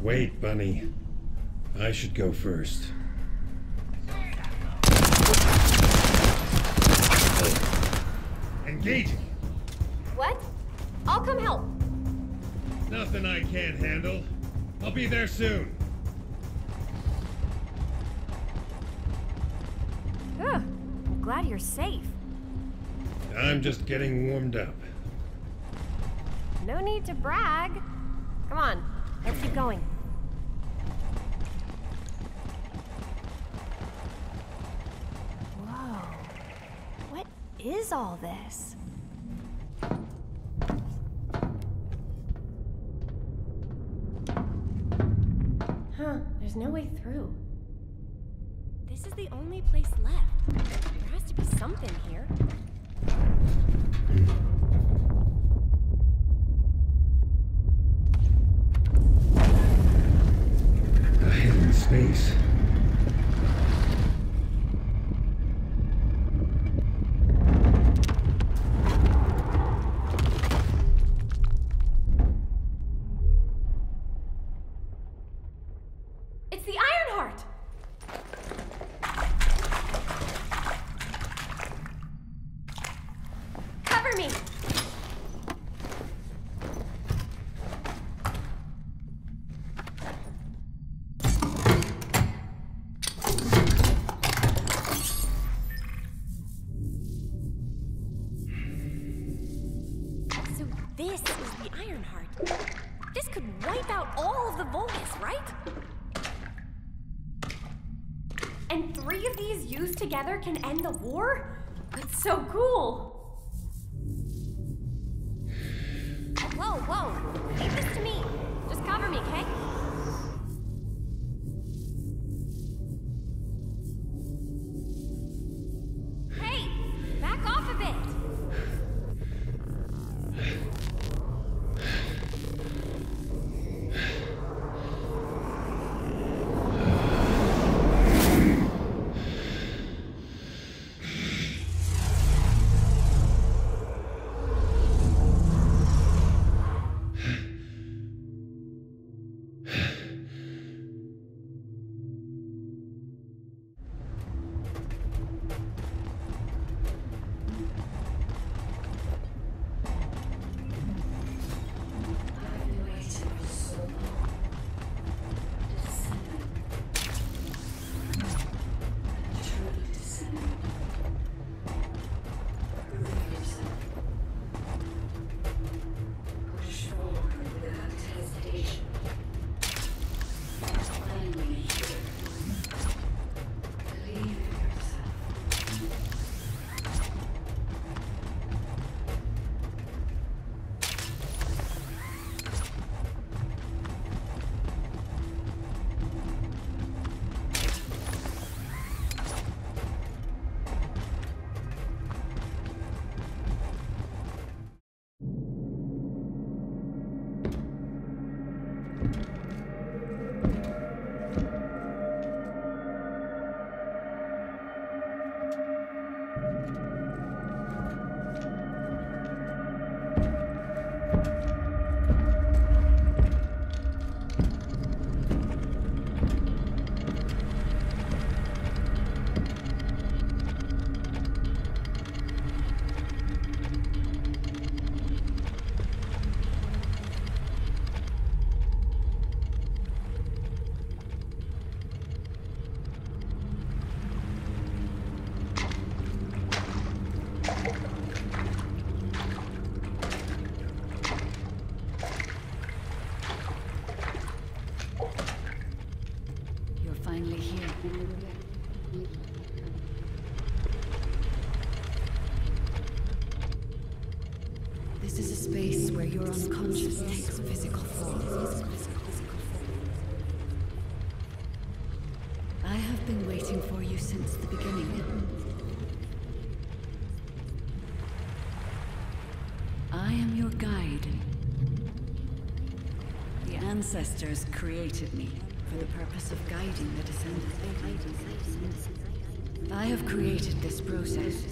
Wait, Bunny. I should go first. Engaging! What? I'll come help. Nothing I can't handle. I'll be there soon. Ugh, I'm glad you're safe. I'm just getting warmed up. No need to brag. Come on, let's keep going. Whoa. What is all this? Huh, there's no way through. This is the only place left. There has to be something here. A hidden space. It's the Ironheart! All of the Vulgus, right? And three of these used together can end the war? That's so cool! Whoa, whoa! Leave this to me. Just cover me, okay? Physical. I have been waiting for you since the beginning. I am your guide. The ancestors created me for the purpose of guiding the descendants. I have created this process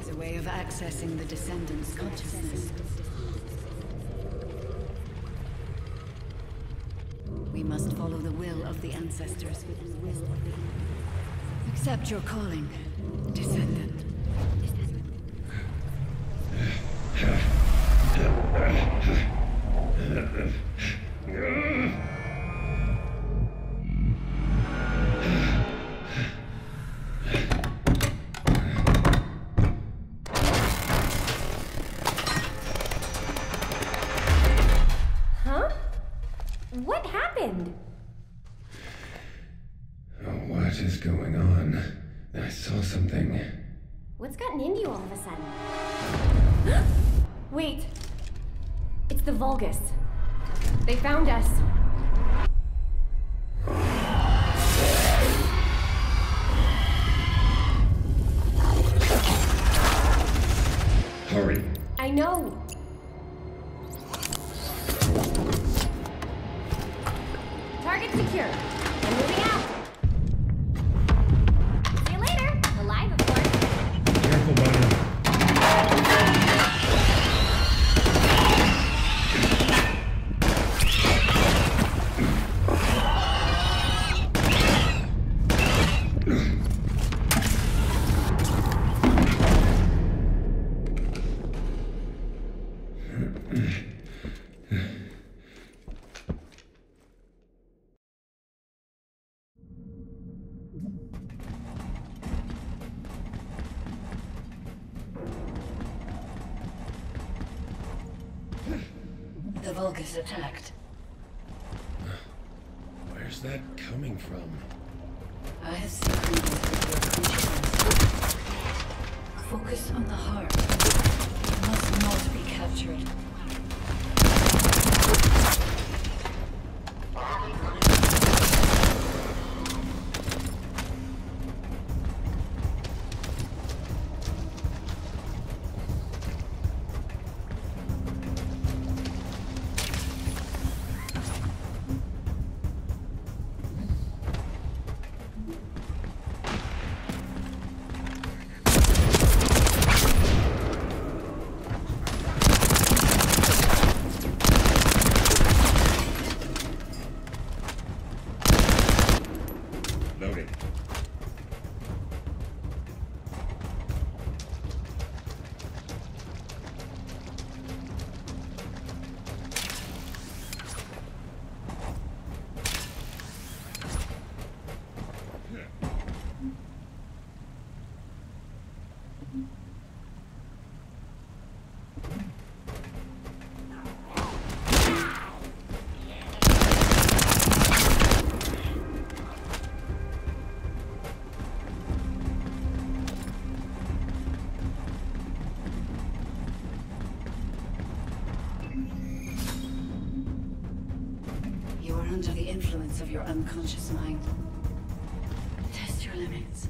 as a way of accessing the descendants' consciousness. Must follow the will of the ancestors. Accept your calling, descendant. Happened? Oh, what is going on? I saw something. What's gotten into you all of a sudden? Wait. It's the Vulgus. They found us. Hurry. I know. Vulgus attacked. Where's that coming from? I have your consciousness. Focus on the heart. It must not be captured. Under the influence of your unconscious mind. Test your limits.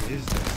What is?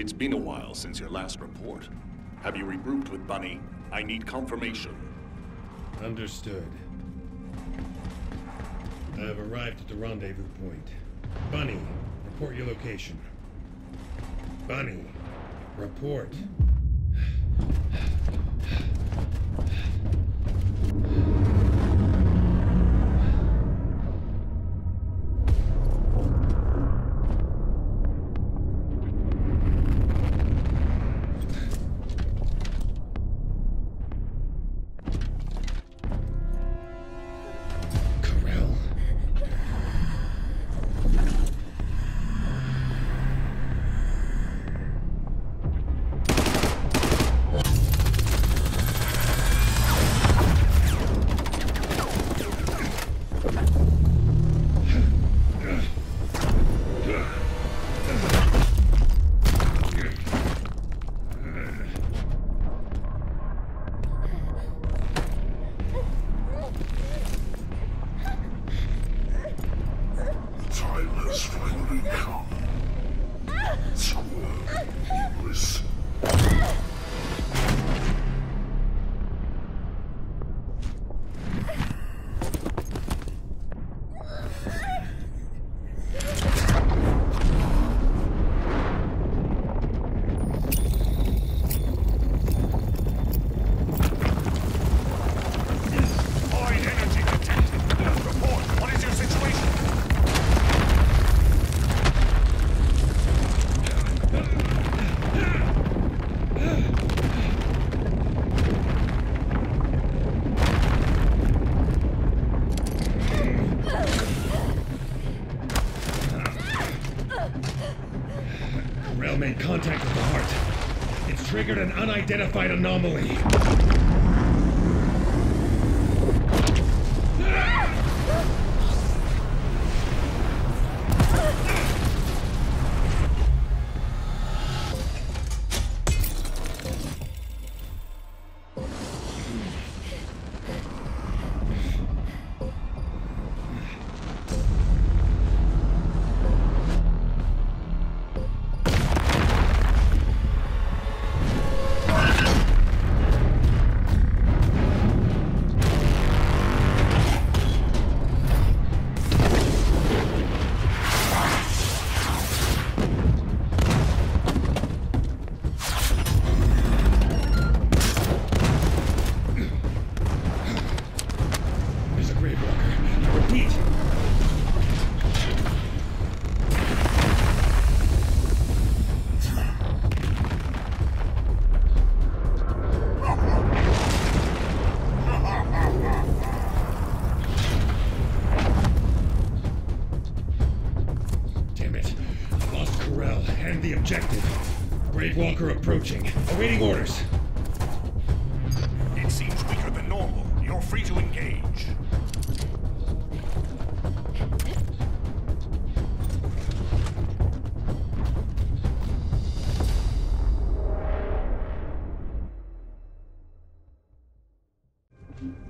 It's been a while since your last report. Have you regrouped with Bunny? I need confirmation. Understood. I have arrived at the rendezvous point. Bunny, report your location. Bunny, report. identified anomaly. Unit walker approaching. Awaiting orders. It seems weaker than normal. You're free to engage. Mm-hmm.